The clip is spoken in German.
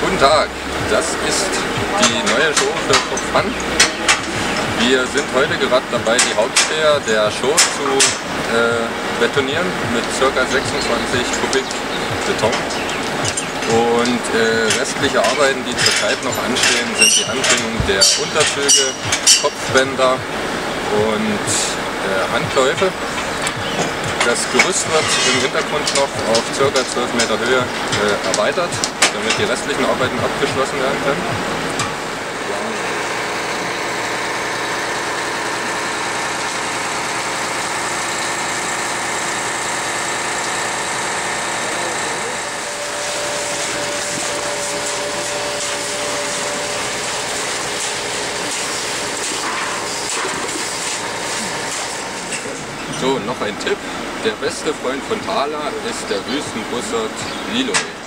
Guten Tag, das ist die neue Show für Kopfmann. Wir sind heute gerade dabei, die Hauptsteher der Show zu äh, betonieren mit ca. 26 Kubik Beton. Und äh, restliche Arbeiten, die zurzeit noch anstehen, sind die Anbringung der Unterzüge, Kopfbänder und äh, Handläufe. Das Gerüst wird im Hintergrund noch auf ca. 12 Meter Höhe äh, erweitert, damit die restlichen Arbeiten abgeschlossen werden können. So, noch ein Tipp. Der beste Freund von Thala ist der Wüstenbussard Liloy.